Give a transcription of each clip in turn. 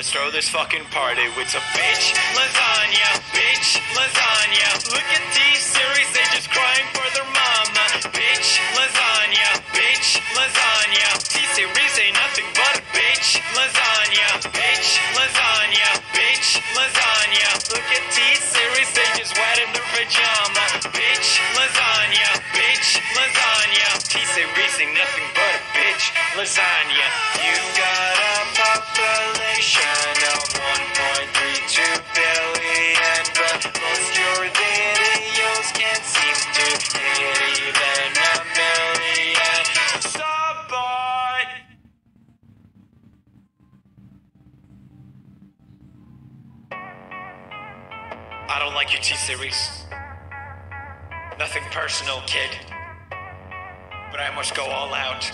let's throw this fucking party with some bitch lasagna, bitch lasagna. Look at T series, they just crying for their mama. Bitch lasagna, bitch lasagna. T series ain't nothing but a bitch lasagna, bitch lasagna, bitch lasagna. Look at T series, they just wet in their pajama. Bitch lasagna, bitch lasagna. T series ain't nothing but a bitch lasagna. You got I don't like your T series. Nothing personal, kid. But I must go all out.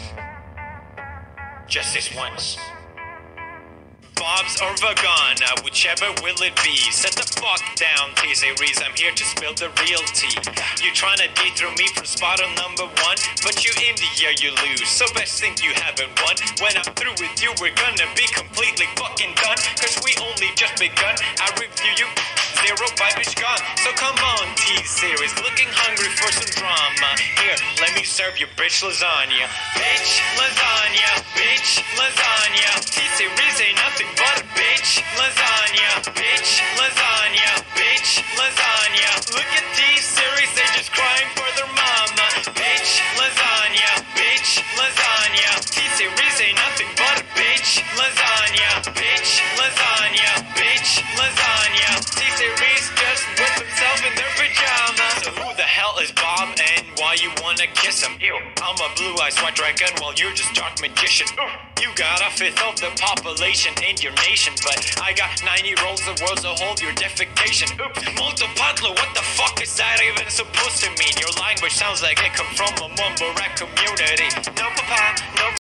Just this once. Bob's or Vagana, uh, whichever will it be. Set the fuck down, T series. I'm here to spill the real tea. You're trying to dethrone me from spot on number one, but you India, you lose. So best think you haven't won. When I'm through with you, we're gonna be completely fucking done. Cause we only just begun. I is gone. So come on, T series. Looking hungry for some drama. Here, let me serve you bitch lasagna. Bitch lasagna. Bitch lasagna. T series ain't nothing but a bitch lasagna. Bitch lasagna. Bitch lasagna. Look at is Bob and why you wanna kiss him? Ew, I'm a Blue-Eyes White Dragon while you're just dark magician. Oof. You got a fifth of the population in your nation, but I got 90 rolls the world to hold your defecation. Oops, multipatlo, what the fuck is that even supposed to mean? Your language sounds like it come from a mumble community. No papa, no